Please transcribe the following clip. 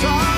sorry.